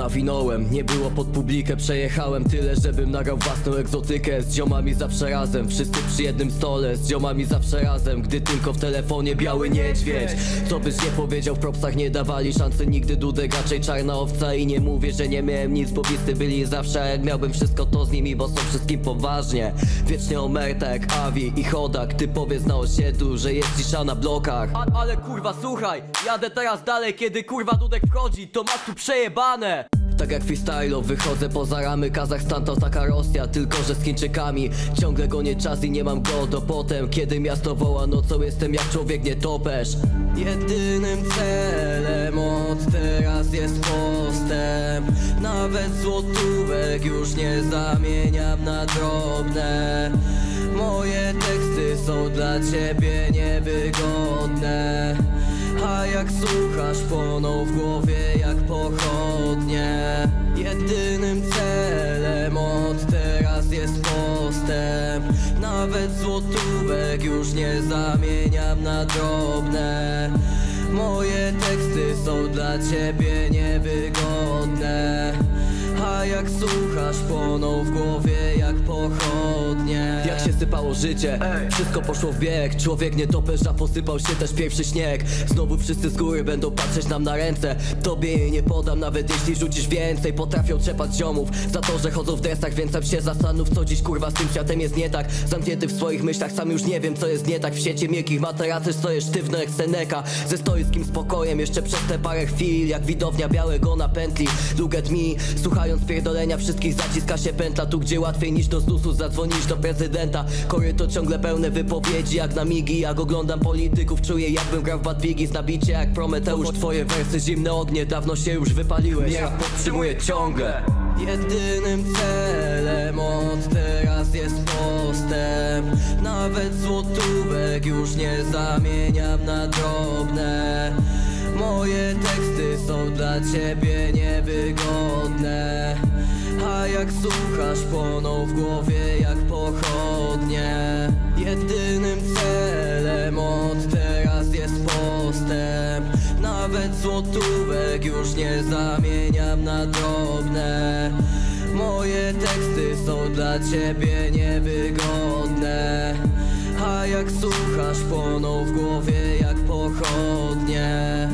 nawinąłem. Nie było pod publikę, przejechałem tyle Żebym nagrał własną egzotykę. Z ziomami zawsze razem, wszyscy przy jednym stole. Z ziomami zawsze razem, gdy tylko w telefonie biały niedźwiedź. Co byś nie powiedział, w propsach nie dawali szansy Nigdy. Dudek, raczej czarna owca I nie mówię, że nie miałem nic, bo bliscy byli zawsze A jak miałbym wszystko to z nimi, bo są wszystkim poważnie. Wiecznie omerta jak Avi i Chodak. Ty powiedz na osiedlu, że jest cisza na blokach. A, Ale kurwa słuchaj, jadę teraz dalej Kiedy kurwa dudek wchodzi, to masz tu przejebane tak jak freestylo wychodzę poza ramy. Kazachstan to taka Rosja, tylko że z Chińczykami. Ciągle gonię czas i nie mam go. Do potem Kiedy miasto woła nocą jestem jak człowiek nie topesz Jedynym celem od teraz jest postęp. Nawet złotówek już nie zamieniam na drobne. Moje teksty są dla ciebie niewygodne jak słuchasz płoną w głowie jak pochodnie. Jedynym celem od teraz jest postęp. Nawet złotówek już nie zamieniam na drobne. Moje teksty są dla ciebie niewygodne. A jak słuchasz płoną w głowie jak pochodnie Jak się sypało życie, wszystko poszło w bieg. Człowiek nie toperza, posypał się też pierwszy śnieg. Znowu wszyscy z góry będą patrzeć nam na ręce. Tobie jej nie podam, nawet jeśli rzucisz więcej. Potrafią trzepać ziomów za to, że chodzą w dresach Więc sam się zastanów, co dziś kurwa z tym światem jest nie tak. Zamknięty w swoich myślach, sam już nie wiem co jest nie tak. W sieci miękkich materacy stoję sztywno jak Seneca. Ze stoickim spokojem, jeszcze przez te parę chwil Jak widownia białego na pętli. Look at me, słuchając pierdolenia wszystkich zaciska się pętla. Tu gdzie łatwiej niż do ZUS-u zadzwonić do prezydenta Koryto ciągle pełne wypowiedzi jak na migi. Jak oglądam polityków czuję jakbym grał w Bad Biggies Nabicie jak Prometeusz. Twoje wersy zimne ognie dawno się już wypaliłeś. Ja podtrzymuję ciągle. Jedynym celem od teraz jest postęp. Nawet złotówek już nie zamieniam na drobne. Moje teksty są dla ciebie niewygodne A jak słuchasz płoną w głowie jak pochodnie. Jedynym celem od teraz jest postęp. Nawet złotówek już nie zamieniam na drobne. Moje teksty są dla ciebie niewygodne. A jak słuchasz płoną w głowie jak pochodnie